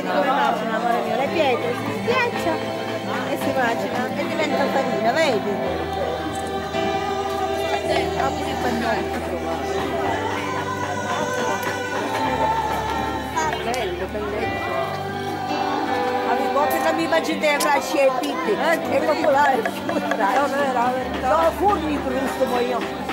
vedi come no, un amore mio, le pietre si schiaccia e si macina e diventa farina, vedi? Ho pure il pannello. Bello, belletto. Avevo appena mi immagino dei bracci e pitti, è popolare, è No, no, no, no, furni questo moio.